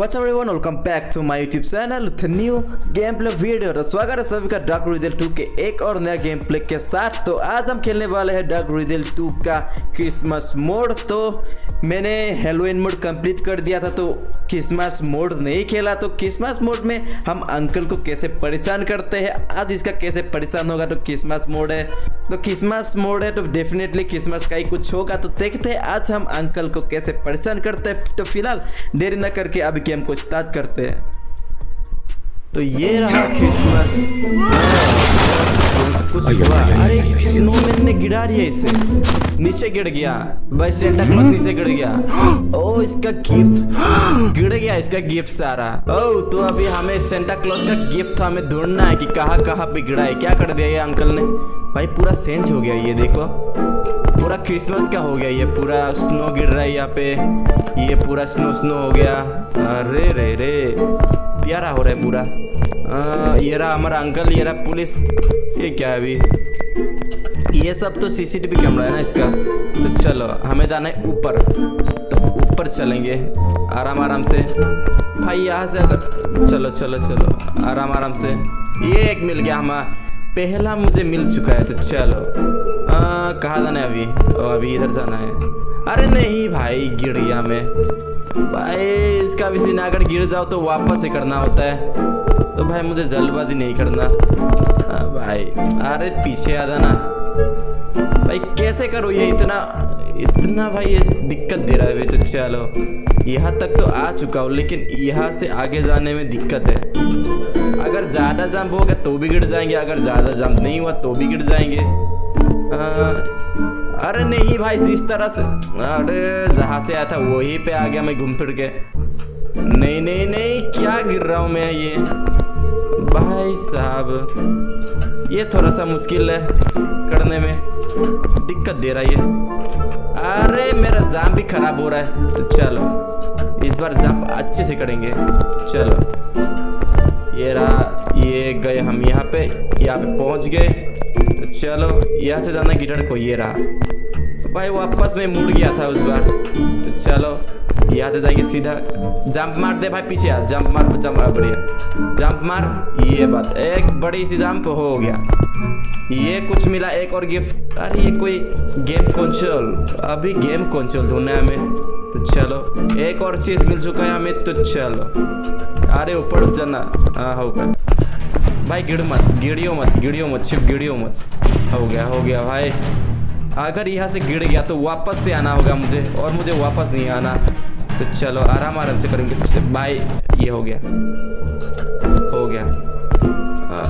What's up everyone, welcome back to my YouTube with a new gameplay video. तो स्वागत है सभी का डार्क रिजल 2 के एक और नया गेम प्ले के साथ। तो आज हम खेलने वाले हैं डार्क रिजल 2 का क्रिसमस मोड तो मैंने हेलोइन मोड कंप्लीट कर दिया था तो क्रिसमस मोड नहीं खेला। तो क्रिसमस मोड में हम अंकल को कैसे परेशान करते हैं? आज इसका कैसे परेशान होगा? तो क्रिसमस मोड है। तो क्रिसमस मोड है तो डेफिनेटली क्रिसमस का ही कुछ होगा। तो देखते हैं आज हम अंकल को कैसे परेशान करते हैं। तो फ़िलहाल देर न करके अभी गेम को स्टार्ट करते हैं। तो ये रहा क्रिसमस कुछ हुआ। अरे स्नोमैन ने गिरा दिया इसे। नीचे गिर गया। भाई सेंटा क्लॉज नीचे गिर गया। ओ इसका गिफ्ट गिर गया इसका गिफ्ट सारा। ओ तो अभी हमें सेंटा क्लॉज का गिफ्ट हमें ढूंढना है कि कहाँ कहाँ पे गिरा है। क्या कर दिया ये अंकल ने? भाई पूरा सेंच हो गया ये देखो। पूरा क्रिसमस का हो गया ये पूरा स्नो गिर रहा है यहाँ पे। ये पूरा स्नो स्नो हो गया। अरे रे रे। प्यारा हो रहा है पूरा। आ, ये रहा हमारा अंकल ये रहा पुलिस। ये क्या है अभी? ये सब तो सीसीटीवी कैमरा है ना इसका। तो चलो हमें जाना है ऊपर। तो ऊपर चलेंगे आराम आराम से। भाई यहाँ से अगर चलो चलो चलो आराम आराम से। ये एक मिल गया हमारा। पहला मुझे मिल चुका है तो चलो। कहाँ जाना है अभी? ओ, अभी इधर जाना है। अरे नहीं भाई गिर गया मैं। भाई इसका भी सीना अगर गिर जाओ तो वापस से करना होता है। तो भाई मुझे जल्दबाजी नहीं करना। आ, भाई अरे पीछे आ जाना। भाई कैसे करो ये इतना इतना भाई ये दिक्कत दे रहा है तो चलो। यहाँ तक तो आ चुका हूँ लेकिन यहाँ से आगे जाने में दिक्कत है। अगर ज़्यादा जंप होगा तो भी गिर जाएँगे अगर ज़्यादा जंप नहीं हुआ तो भी गिर जाएँगे। अरे नहीं भाई, जिस तरह से अरे, जहाँ से आया था वही पे आ गया मैं घूम फिर के। नहीं नहीं नहीं, क्या गिर रहा हूँ मैं ये? भाई साहब, ये थोड़ा सा मुश्किल है करने में। दिक्कत दे रहा है ये। अरे, मेरा जाम भी खराब हो रहा है। तो चलो, इस बार जाम अच्छे से करेंगे। चलो, ये रहा, ये गए हम यहाँ पे यहाँ पे पहुँच गए। तो चलो, यहाँ से जाना गिटर को ये रहा भाई, वापस में मुड़ गया था उस बार। तो चलो, यहाँ से जाएँगे सीधा। जंप मार दे भाई पीछे आ, जंप मार जंप मार बढ़िया। जंप मार, ये बात। एक बड़ी सी जंप हो गया। ये कुछ मिला, एक और गिफ्ट। अरे, ये कोई गेम कंसोल अभी गेम कंसोल ढूंढना है हमें। तो चलो, एक और चीज़ मिल चुका है हमें तो चलो। अरे, ऊपर जाना। हाँ होगा। भाई गिड़ मत गिड़ियो मत गिड़ियो मत छिप गिड़ियो मत। हो गया हो गया भाई। अगर यहाँ से गिर गया तो वापस से आना होगा मुझे और मुझे वापस नहीं आना। तो चलो आराम आराम से करेंगे। भाई ये हो गया। हो गया। आ,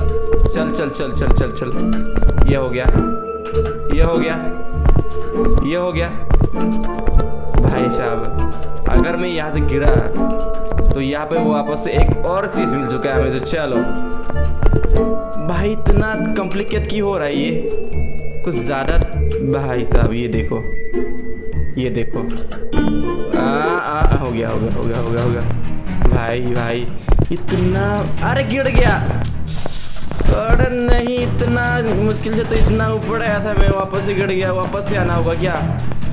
चल चल चल चल चल चल। ये हो गया। ये हो गया। ये हो गया। भाई साहब अगर मैं यहाँ से गिरा तो यहाँ पे वापस से एक और चीज़ मिल चुका है हमें तो चलो। भाई इतना कॉम्प्लिकेट क्यों हो रहा है ये? कुछ ज़्यादा भाई साहब ये देखो। ये देखो। आ, आ, हो गया हो गया हो गया हो गया हो गया। भाई भाई इतना अरे गिर गया। अरे नहीं इतना मुश्किल से तो इतना ऊपर आया था मैं वापस से गिर गया वापस से आना होगा क्या?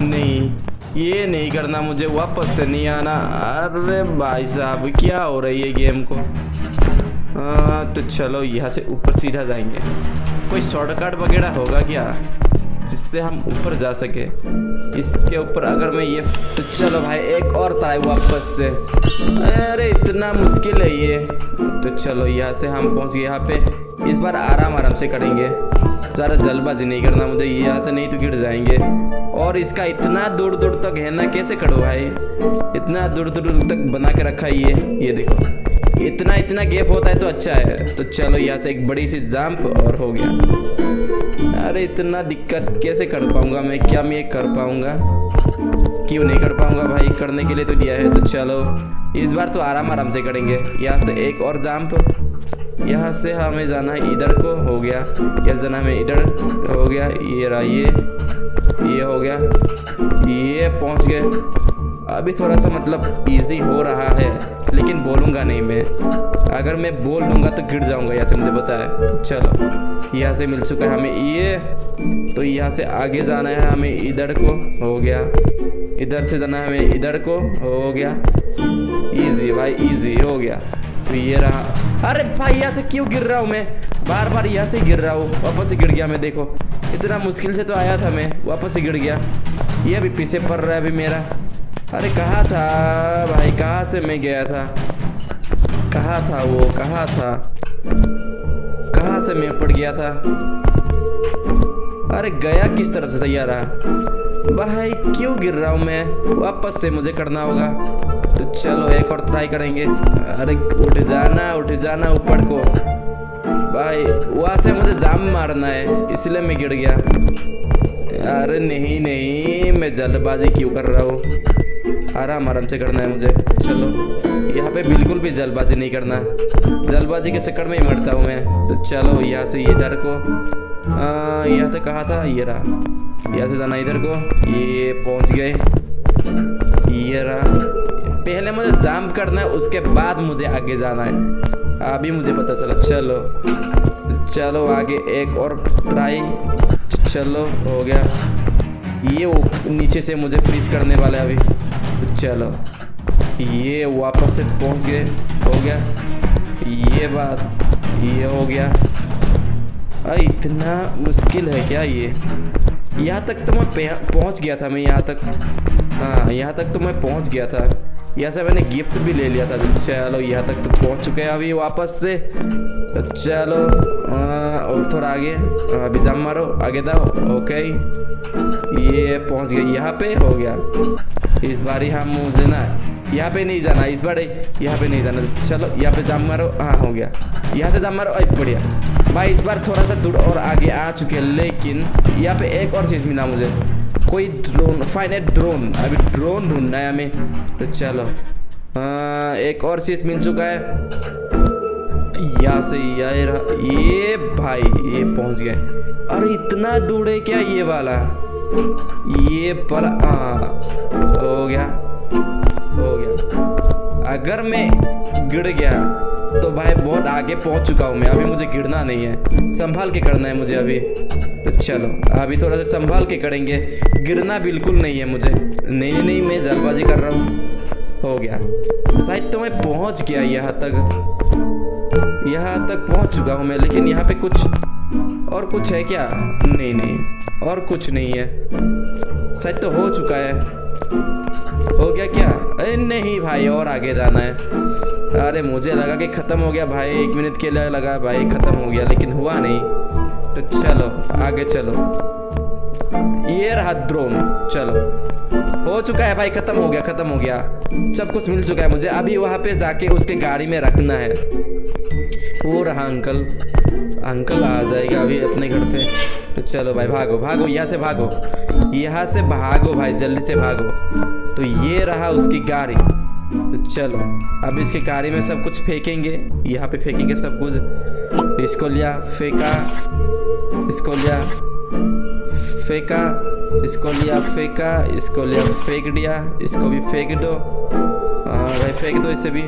नहीं। ये नहीं करना मुझे वापस से नहीं आना। अरे भाई साहब क्या हो रही है गेम को? आ, तो चलो यहाँ से ऊपर सीधा जाएँगे। कोई शॉर्टकट वगैरह होगा क्या? जिससे हम ऊपर जा सके। इसके ऊपर अगर मैं ये तो चलो भाई एक और ताई वापस से। अरे इतना मुश्किल है ये। तो चलो यहाँ से हम पहुँच गए। यहाँ पे इस बार आराम आराम से करेंगे। ज़्यादा जल्दबाजी नहीं करना मुझे ये आता नहीं तो गिर जाएँगे। और इसका इतना दूर दूर तक है ना कैसे करो भाई? इतना दूर दूर तक बना के रखा है ये ये देखो। इतना इतना गैप होता है तो अच्छा है। तो चलो यहाँ से एक बड़ी सी जंप और हो गया। अरे इतना दिक्कत कैसे कर पाऊँगा मैं? क्या मैं कर पाऊँगा? क्यों नहीं कर पाऊँगा भाई? करने के लिए तो दिया है। तो चलो, इस बार तो आराम आराम से करेंगे। यहाँ से एक और जंप यहाँ से हमें जाना है इधर को। हो गया। यहाँ जाना हमें इधर। हो गया। ये रहा ये। ये हो गया। ये पहुँच गए। अभी थोड़ा सा मतलब इजी हो रहा है, लेकिन बोलूँगा नहीं मैं। अगर मैं बोल लूँगा तो गिर जाऊँगा, यहाँ से मुझे तो चलो, यहाँ से मिल चुका है हमें ये। तो यहाँ से आगे जाना है हमें इधर को, हो गया। इधर से जाना है हमें इधर को, हो गया। इजी भाई इजी हो गया। तो ये रहा। अरे भाई, यहाँ से क्यों गिर रहा हूँ मैं? बार बार यहाँ से गिर रहा हूँ। वापस से गिर गया मैं, देखो। इतना मुश्किल से तो आया था मैं। वापस से गिर गया। ये अभी पीछे पड़ रहा है अभी मेरा। अरे कहा था भाई? कहाँ से मैं गया था? कहा था वो? कहा था? कहाँ से मैं पड़ गया था? अरे गया किस तरफ़ से तैयार रहा भाई, क्यों गिर रहा हूँ मैं? वापस से मुझे करना होगा। तो चलो, एक और ट्राई करेंगे। अरे, उठ जाना उठ जाना ऊपर को। भाई, वहाँ से मुझे जाम मारना है, इसलिए मैं गिर गया। अरे, नहीं नहीं, मैं जल्दबाजी क्यों कर रहा हूँ? आराम आराम से करना है मुझे। चलो, यहाँ पे बिल्कुल भी जल्दबाजी नहीं करना। जल्दबाजी के चक्कर में ही मरता हूँ मैं। तो चलो, यहाँ से इधर को यहाँ से कहा था, ये रहा। यहाँ से जाना इधर को, ये पहुँच गए। ये रहा। पहले मुझे जाम करना है, उसके बाद मुझे आगे जाना है। अभी मुझे पता चला, चलो। चलो आगे एक और ट्राई चलो, हो गया। ये वो नीचे से मुझे फ्रीज करने वाला है अभी। चलो। ये वापस से पहुँच गए, हो गया। ये बात, ये हो गया। आ, इतना मुश्किल है क्या ये? यहाँ तक तो मैं पहुँच गया था मैं यहाँ तक। हाँ यहाँ तक तो मैं पहुँच गया था। यहाँ से मैंने गिफ्ट भी ले लिया था। चलो यहाँ तक तो पहुँच चुके हैं अभी वापस से। तो चलो आ, और थोड़ा आगे। अभी जाम मारो आगे दाओ ओके ये पहुँच गया। यहाँ पे हो गया। इस बार ही हम मुझे ना यहाँ पे नहीं जाना इस बार यहाँ पे नहीं जाना। चलो यहाँ पे जाम मारो। हाँ हो गया। यहाँ से जाम मारो अरे बढ़िया। भाई, इस बार थोड़ा सा दूर और आगे आ चुके हैं, लेकिन यहाँ पे एक और चीज़ मिला मुझे। कोई ड्रोन फाइनेट ड्रोन अभी ड्रोन ढूंढना है हमें। तो चलो हाँ एक और चीज़ मिल चुका है। यहाँ से ये ये भाई, ये पहुँच गए। अरे, इतना दूर है क्या ये वाला? ये वाला हाँ हो गया हो गया। अगर मैं गिर गया तो भाई बहुत आगे पहुँच चुका हूँ मैं। अभी मुझे गिरना नहीं है। संभाल के करना है मुझे अभी। तो चलो, अभी थोड़ा सा संभाल के करेंगे। गिरना बिल्कुल नहीं है मुझे। नहीं नहीं नहीं मैं जल्दबाजी कर रहा हूँ। हो गया। शायद तो मैं पहुँच गया यहाँ तक। यहाँ तक पहुँच चुका हूँ मैं, लेकिन यहाँ पे कुछ और कुछ है क्या? नहीं नहीं, और कुछ नहीं है। शायद तो हो चुका है। हो गया क्या? अरे नहीं भाई, और आगे जाना है। अरे मुझे लगा कि ख़त्म हो गया भाई। एक मिनट के लिए लगा भाई, ख़त्म हो गया, लेकिन हुआ नहीं। तो चलो, आगे चलो। ये रहा ड्रोन चलो। हो चुका है भाई, ख़त्म हो गया, ख़त्म हो गया। सब कुछ मिल चुका है मुझे। अभी वहाँ पे जाके उसके गाड़ी में रखना है। वो रहा अंकल। अंकल आ जाएगा अभी अपने घर पे। चलो भाई, भागो भागो, यहाँ से भागो। यहाँ से भागो भाई, जल्दी से भागो। तो ये रहा उसकी गाड़ी। तो चलो, अब इसके गाड़ी में सब कुछ फेंकेंगे। यहाँ पे फेंकेंगे सब कुछ। इसको लिया, फेंका। इसको लिया, फेंका। इसको लिया, फेंका। इसको लिया, फेंक दिया। इसको भी फेंक दो। हाँ भाई, फेंक दो इसे भी।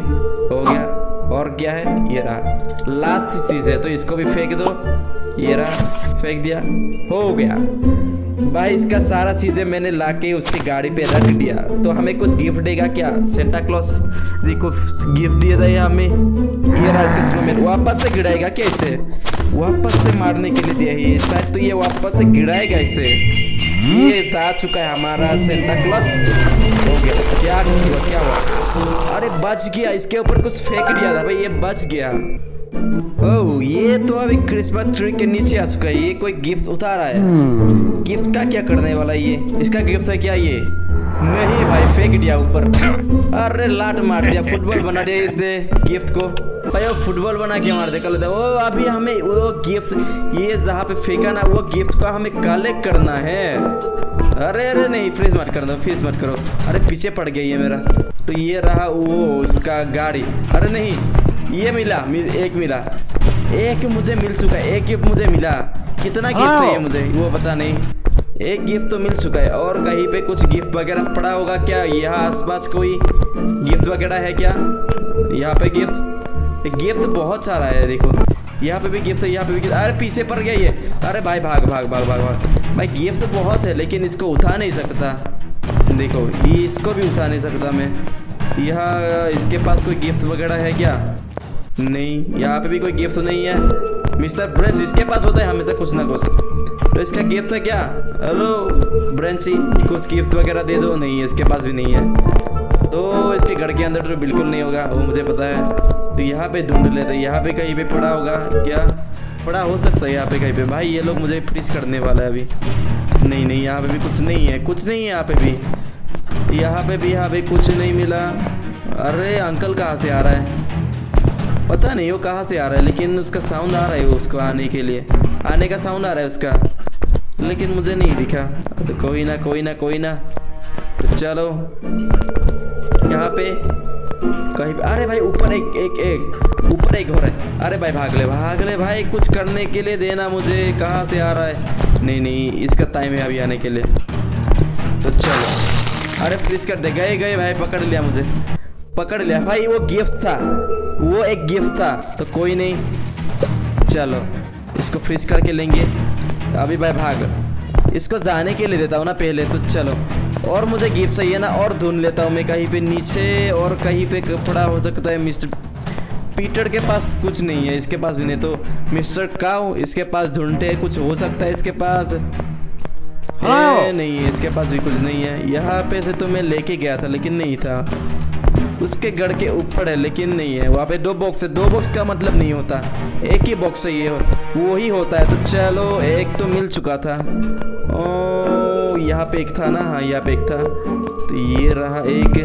हो गया। और क्या है? ये रहा। लास्ट चीज़ है तो इसको भी फेंक दो। ये रहा, फेंक दिया। हो गया। भाई, इसका सारा चीज़ें मैंने ला के उसकी गाड़ी पे रख दिया। तो हमें कुछ गिफ्ट देगा क्या? सेंटा क्लॉस जी को गिफ्ट दिया था हमें। ये रहा इसका स्नोमैन वापस से गिराएगा क्या इसे? वापस से मारने के लिए दिया है शायद तो ये वापस से गिराएगा इसे। ये जा चुका है हमारा सेंटा क्लस हो गया। क्या हुआ क्या हुआ? अरे बच गया इसके ऊपर कुछ फेंक दिया था भाई ये बच गया। ओ ये तो अभी क्रिसमस ट्री के नीचे आ चुका है ये कोई गिफ्ट उतारा है। गिफ्ट का क्या करने वाला ये? इसका गिफ्ट है क्या ये? नहीं भाई फेंक दिया ऊपर। अरे लाट मार दिया फुटबॉल बना दिया इससे गिफ्ट को। भाई वो फुटबॉल बना के मार दे कल वो अभी हमें वो गिफ्ट ये जहाँ पे फेंका ना वो गिफ्ट को हमें कलेक्ट करना है। अरे अरे नहीं फ्रीज मत कर दो फ्रीज मत करो। अरे पीछे पड़ गई है मेरा। तो ये रहा वो उसका गाड़ी। अरे नहीं ये मिला एक मिला। एक मुझे मिल चुका है एक गिफ्ट मुझे मिला। कितना गिफ्ट चाहिए मुझे वो पता नहीं। एक गिफ्ट तो मिल चुका है और कहीं पे कुछ गिफ्ट वगैरह पड़ा होगा क्या? यहाँ आसपास कोई गिफ्ट वगैरह है क्या? यहाँ पे गिफ्ट गिफ्ट बहुत सारा है, देखो। यहाँ पे भी गिफ्ट है, यहाँ पे भी गिफ्ट अरे, पीछे पड़ गया ये। अरे भाई, भाग भाग भाग भाग भाग। भाई गिफ्ट बहुत है, लेकिन इसको उठा नहीं सकता। देखो, ये इसको भी उठा नहीं सकता मैं। यहाँ इसके पास कोई गिफ्ट वगैरह है क्या? नहीं, यहाँ पे भी कोई गिफ्ट नहीं है। मिस्टर ब्रेंच, इसके पास होता है हमेशा कुछ ना कुछ तो इसका गिफ्ट है क्या? हेलो ब्रेंची, कुछ गिफ्ट वगैरह दे दो। नहीं है इसके पास भी नहीं है। तो इसके घर के अंदर तो बिल्कुल नहीं होगा, वो मुझे पता है। तो यहाँ पे ढूंढ लेते यहाँ पे कहीं पे पड़ा होगा क्या? पड़ा हो सकता है यहाँ पे कहीं पे। भाई, ये लोग मुझे फ्रीज करने वाला है अभी। नहीं नहीं, यहाँ पे भी कुछ नहीं है। कुछ नहीं है यहाँ पे भी। यहाँ पे भी, यहाँ पे कुछ नहीं मिला। अरे अंकल कहाँ से आ रहा है? पता नहीं वो कहाँ से आ रहा है, लेकिन उसका साउंड आ रहा है उसको आने के लिए। आने का साउंड आ रहा है उसका। लेकिन मुझे नहीं दिखा। तो कोई ना कोई ना कोई ना। तो चलो। यहाँ पे कहीं अरे भाई, ऊपर एक एक एक। ऊपर एक हो रहा है। अरे भाई, भाग ले भाग ले भाई। कुछ करने के लिए देना मुझे। कहाँ से आ रहा है? नहीं नहीं, इसका टाइम है अभी आने के लिए। तो चलो। अरे प्लीज़ कर दे। गए गए भाई, पकड़ लिया मुझे। पकड़ लिया। भाई, वो गिफ्ट था। वो एक गिफ्ट था तो कोई नहीं। चलो इसको फ्रीज करके लेंगे। अभी भाई भाग। इसको जाने के लिए देता हूँ ना पहले तो चलो। और मुझे गिफ्ट चाहिए ना और ढूंढ लेता हूँ मैं कहीं पे नीचे और कहीं पे कपड़ा हो सकता है मिस्टर पीटर के पास कुछ नहीं है इसके पास भी नहीं। तो मिस्टर काउ इसके पास ढूंढते कुछ हो सकता है इसके पास। ए, नहीं है इसके पास भी कुछ नहीं है। यहाँ पे से तो मैं लेके गया था लेकिन नहीं था। उसके गढ़ के ऊपर है लेकिन नहीं है। वहाँ पे दो बॉक्स है। दो बॉक्स का मतलब नहीं होता। एक ही बॉक्स है ये वो ही होता है। तो चलो एक तो मिल चुका था। ओ यहाँ पे एक था ना? हाँ यहाँ पे एक था। तो ये रहा एक।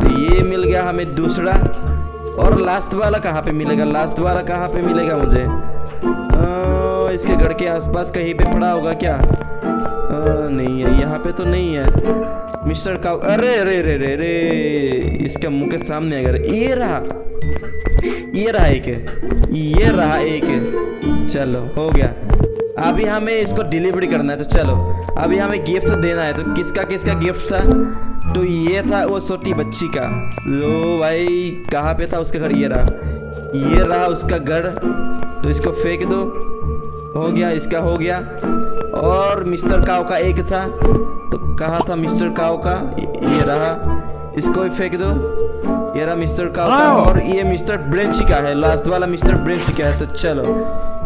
तो ये मिल गया हमें दूसरा। और लास्ट वाला कहाँ पे मिलेगा? लास्ट वाला कहाँ पे मिलेगा मुझे? इसके घर के आसपास कहीं पे पड़ा होगा क्या? आ, नहीं है। यहाँ पे तो नहीं है। मिस्टर का अरे अरे अरे अरे अरे इसका मुँह के सामने अगर ये रहा ये रहा एक, ये रहा एक, चलो, हो गया। अभी हमें इसको डिलीवरी करना है तो चलो, अभी हमें गिफ्ट देना है तो किसका किसका गिफ्ट था? तो ये था वो छोटी बच्ची का। लो भाई, कहाँ पे था उसका घर? ये रहा। ये रहा उसका घर तो इसको फेंक दो। हो गया इसका हो गया। और मिस्टर काव का एक था तो कहा था मिस्टर काव का ये रहा। इसको भी फेंक दो। ये रहा मिस्टर काव का और ये मिस्टर ब्रेंची का है लास्ट वाला मिस्टर ब्रेंची का है तो चलो।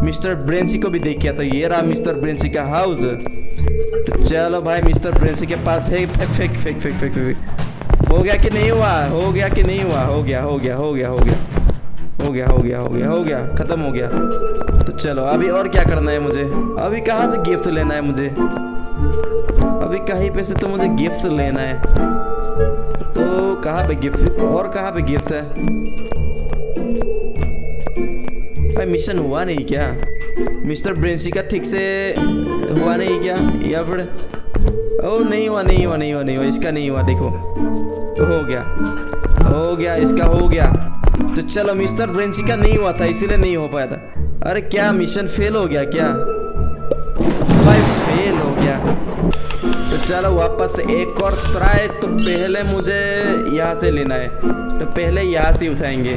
मिस्टर ब्रेंची को भी देख किया तो ये रहा मिस्टर ब्रेंची का हाउस। तो चलो भाई मिस्टर ब्रेंची के पास फेंक फेंक फेंक फेंक फेंक फेंक फेंक। हो गया कि नहीं हुआ? हो गया कि नहीं हुआ? हो गया हो गया हो गया हो गया। हो गया हो गया हो गया हो गया, खत्म हो गया। तो चलो, अभी और क्या करना है मुझे? अभी कहाँ से गिफ्ट लेना है मुझे? अभी कहीं पे से तो मुझे गिफ्ट लेना है। तो कहाँ पे गिफ्ट और कहाँ पे गिफ्ट है? भाई मिशन हुआ नहीं क्या? मिस्टर ब्रेंसी का ठीक से हुआ नहीं क्या? या फिर, ओ, नहीं हुआ नहीं हुआ नहीं हुआ नहीं हुआ, इसका नहीं हुआ, देखो। हो गया। हो गया, इसका हो गया। तो चलो मिस्टर ब्रेंसी का नहीं हुआ था, इसीलिए नहीं हो पाया था। अरे क्या मिशन फेल हो गया क्या? भाई फेल हो गया। तो चलो वापस एक और ट्राई तो पहले मुझे यहाँ से लेना है। तो पहले यहाँ से उठाएँगे।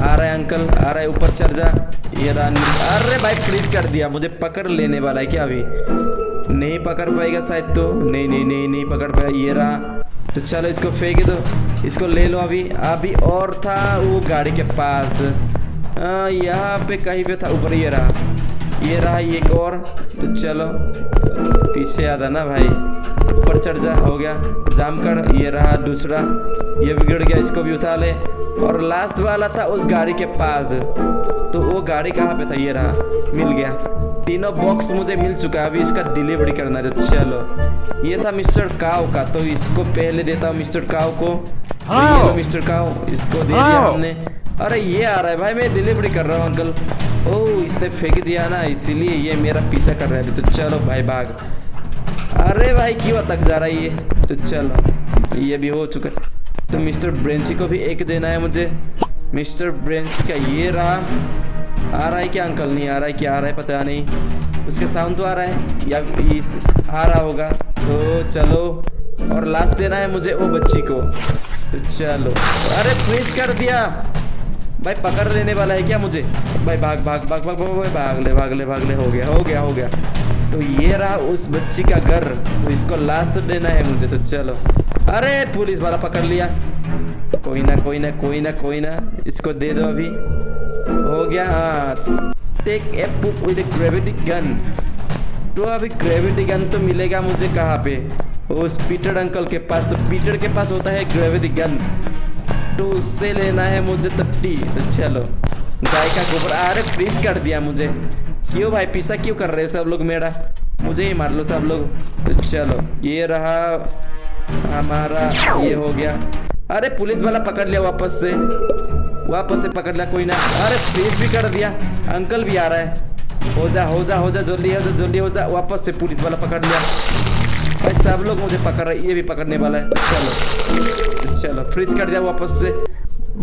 आ रहा है अंकल, आ रहा है ऊपर चढ़ जा। ये रानी। अरे भाई फ्रीज कर दिया, मुझे पकड़ लेने वाला है क्या अभी? नहीं पकड़ पाएगा शायद तो। नहीं नहीं नहीं नहीं पकड़ पाएगा। ये रहा। तो चलो इसको फेंक दो। इसको ले लो अभी। अभी और था वो गाड़ी के पास। यहाँ पे कहीं पे था, ऊपर ये रहा। ये रहा एक और। तो चलो, पीछे आता ना भाई। ऊपर चढ़ जा, हो गया। जाम कर, ये रहा दूसरा। ये बिगड़ गया, इसको भी उठा ले। और लास्ट वाला था उस गाड़ी के पास। तो वो गाड़ी कहाँ पे था? ये रहा। मिल गया। तीनों बॉक्स मुझे मिल चुका है अभी इसका डिलीवरी करना है तो चलो। ये था मिस्टर काव का तो इसको पहले देता हूँ मिस्टर काव को। तो मिस्टर काव इसको दे दिया हमने। अरे ये आ रहा है भाई मैं डिलीवरी कर रहा हूँ अंकल ओह इसने फेंक दिया ना इसीलिए ये मेरा पीछा कर रहा है अभी। तो चलो भाई भाग। अरे भाई क्यों तक जा रहा है ये? तो चलो ये भी हो चुका तो मिस्टर ब्रेंसी को भी एक देना है मुझे। मिस्टर ब्रेंसी का ये रहा। आ रहा है क्या अंकल नहीं आ रहा है क्या आ रहा है पता नहीं। उसके साउंड तो आ रहा है, या इस आ रहा होगा। तो चलो, और लास्ट देना है मुझे वो बच्ची को। तो चलो। अरे फ्रीज कर दिया। भाई पकड़ लेने वाला है क्या मुझे? भाई भाग भाग भाग भाग भाग भाग ले भाग ले भाग ले, हो गया हो गया हो गया। तो ये रहा उस बच्ची का घर। तो इसको लास्ट देना है मुझे तो चलो। अरे पुलिस वाला पकड़ लिया। कोई ना कोई ना कोई ना कोई ना। इसको दे दो अभी। हो गया। Take a pup with gravity gun तो अभी ग्रेविटी गन तो मिलेगा मुझे कहाँ पे? उस पीटर अंकल के पास। तो पीटर के पास होता है ग्रेविटी गन तो उससे लेना है मुझे तट्टी तो चलो। गाय का गोबर। अरे फ्रीज कर दिया मुझे। क्यों भाई? पीसा क्यों कर रहे हो सब लोग मेरा? मुझे ही मार लो सब लोग। तो चलो। ये रहा हमारा। ये हो गया। अरे पुलिस वाला पकड़ लिया वापस से। वापस से पकड़ लिया कोई ना। अरे फ्रीज भी कर दिया। अंकल भी आ रहा है। हो जा हो जा हो जा, जल्दी, हो जा, जल्दी, हो जा। वापस से पुलिस वाला पकड़ लिया। भाई सब लोग मुझे पकड़ रहे ये भी पकड़ने वाला है। चलो चलो फ्रीज कर दिया वापस से।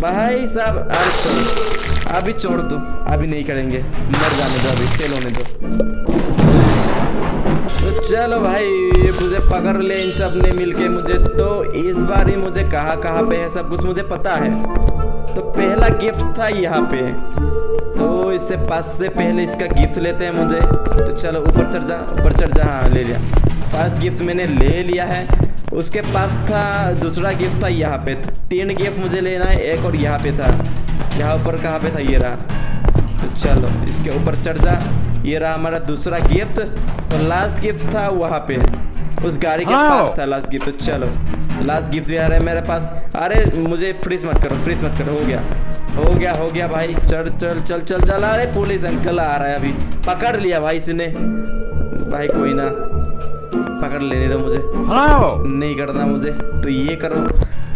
भाई साहब, अरे चलो अभी छोड़ दो। अभी नहीं करेंगे। मर जाने दो अभी। फेल होने दो। तो चलो भाई, मुझे पकड़ ले इन सबने मिलके मुझे। तो इस बार ही मुझे कहाँ कहाँ पे है सब कुछ मुझे पता है। तो पहला गिफ्ट था यहाँ पे। तो इससे पास से पहले इसका गिफ्ट लेते हैं मुझे। तो चलो ऊपर चढ़ जा ऊपर चढ़ जा हाँ ले लिया। फ़र्स्ट गिफ्ट मैंने ले लिया है। उसके पास था दूसरा गिफ्ट था यहाँ पे। तो तीन गिफ्ट मुझे लेना है एक और यहाँ पे था। यहाँ ऊपर कहाँ पे था? ये रहा। तो चलो इसके ऊपर चढ़ जा। ये रहा हमारा दूसरा गिफ्ट तो लास्ट गिफ्ट था वहाँ पे। उस गाड़ी के पास था लास्ट गिफ्ट तो चलो। लास्ट गिफ्ट भी आ रहा है मेरे पास। अरे मुझे फ्रीज मत करो फ्रीज मत करो हो गया। हो गया हो गया भाई। चल चल चल चल चल। अरे पुलिस अंकल आ रहा है अभी। पकड़ लिया भाई इसने। भाई कोई ना। पकड़ लेने दो मुझे। नहीं करना मुझे। तो ये करो।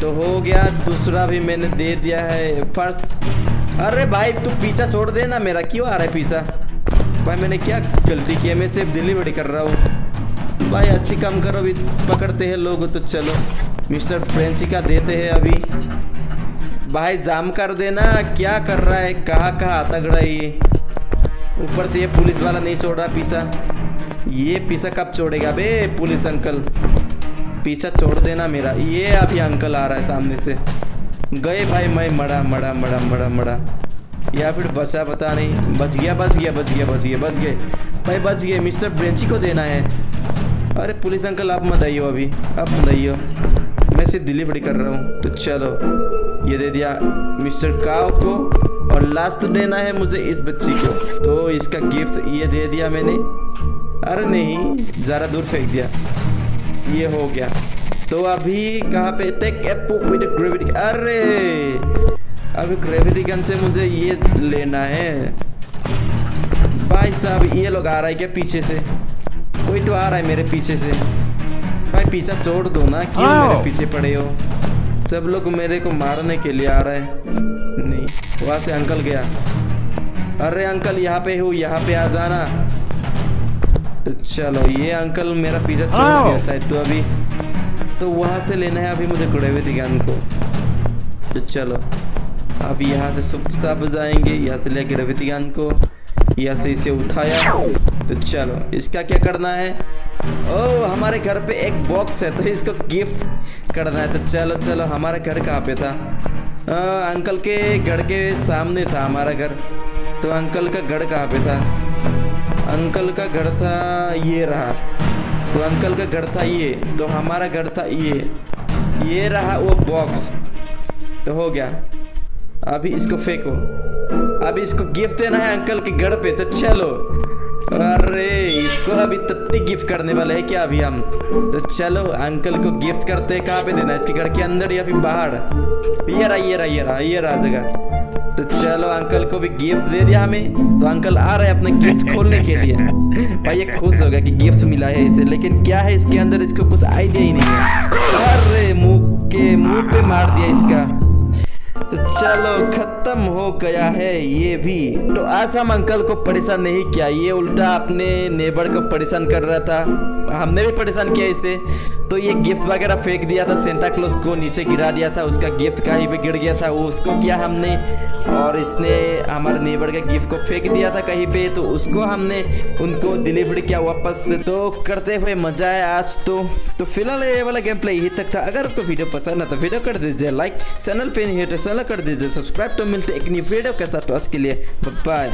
तो हो गया दूसरा भी मैंने दे दिया है। फ़र्स्ट अरे भाई तू पीछा छोड़ दे ना मेरा। क्यों आ रहा है पीछा? भाई मैंने क्या गलती की है? मैं सिर्फ़ डिलीवरी कर रहा हूँ। भाई अच्छी काम करो अभी। पकड़ते हैं लोग तो चलो। मिस्टर फ्रेंची का देते हैं अभी। भाई, जाम कर देना, क्या कर रहा है? कहाँ कहाँ आता ये? ऊपर से ये पुलिस वाला नहीं छोड़ रहा पीछा ये पीछा कब छोड़ेगा बे, पुलिस अंकल? पीछा छोड़ देना मेरा। ये अभी अंकल आ रहा है सामने से। गए भाई, मैं मड़ा मड़ा मड़ा मड़ा मड़ा या फिर बचा, पता नहीं। बच गया बच गया बच गया बच गया, बच गए। भाई, बच गए। मिस्टर ब्रेंची को देना है। अरे, पुलिस अंकल, आप मत आइयो अभी। आप मत आइयो। मैं सिर्फ़ डिलीवरी कर रहा हूँ। तो चलो, ये दे दिया मिस्टर काव को और लास्ट देना है मुझे इस बच्ची को। तो इसका गिफ्ट ये दे दिया मैंने। अरे नहीं, ज़रा दूर फेंक दिया। ये हो गया। तो अभी कहाँ पे? टेक विद ग्रेविटी अरे, अभी ग्रेविटी गन से मुझे ये लेना है। भाई साहब, ये लोग आ रहा है क्या पीछे से? कोई तो आ रहा है मेरे पीछे से। भाई पीछा छोड़ दो ना क्यों मेरे पीछे पड़े हो? सब लोग मेरे को मारने के लिए आ रहे हैं। नहीं वहाँ से अंकल गया। अरे अंकल यहाँ पे हो यहाँ पे आ जाना। चलो ये अंकल मेरा पीछा छोड़ गया शायद तो अभी। तो वहाँ से लेना है अभी मुझे गुड़ेवे गन को तो चलो अब यहाँ से सुप सब जाएँगे यहाँ से लेके गन को यहाँ से इसे उठाया। तो चलो इसका क्या करना है? ओ हमारे घर पे एक बॉक्स है तो इसको गिफ्ट करना है। तो चलो चलो हमारा घर कहाँ पे था? आ, अंकल के घर के सामने था हमारा घर। तो अंकल का घर कहाँ पे था? अंकल का घर था ये रहा। तो अंकल का घर था ये तो हमारा घर था ये। ये रहा वो बॉक्स तो हो गया। अभी इसको फेंको। अभी इसको गिफ्ट देना है अंकल के घर पे तो चलो। अरे, इसको अभी तत्ती गिफ्ट करने वाले हैं क्या अभी हम? तो चलो अंकल को गिफ्ट करते हैं, कहाँ पे देना इसके घर के अंदर या फिर बाहर? ये रहा ये रहा ये रहा ये रहा जगह। तो चलो अंकल को भी गिफ्ट दे दिया हमें। तो अंकल आ रहे हैं अपने गिफ्ट खोलने के लिए। भाई, ये खुश होगा कि गिफ्ट मिला है इसे, लेकिन क्या है इसके अंदर? इसको कुछ आइडिया ही नहीं है। अरे, मुँह के मुँह पे मार दिया इसका। तो चलो खत्म हो गया है ये भी। तो आज हम अंकल को परेशान नहीं किया, ये उल्टा अपने नेबर को परेशान कर रहा था। हमने भी परेशान किया इसे। तो ये गिफ्ट वगैरह फेंक दिया था सेंटा क्लोज को नीचे गिरा दिया था, उसका गिफ्ट कहीं पे गिर गया था वो उसको किया हमने। और इसने हमारे नेबर के गिफ्ट को फेंक दिया था कहीं पे तो उसको हमने, उनको डिलीवरी किया वापस तो करते हुए मज़ा आया आज तो। तो फ़िलहाल ये वाला गेम प्ले यही तक था। अगर आपको वीडियो पसंद है तो वीडियो कर दीजिए लाइक चैनल पे नहीं है तो चैनल कर दीजिए। सब्सक्राइब तो मिलते एक न्यू वीडियो के साथ। तो के लिए बाय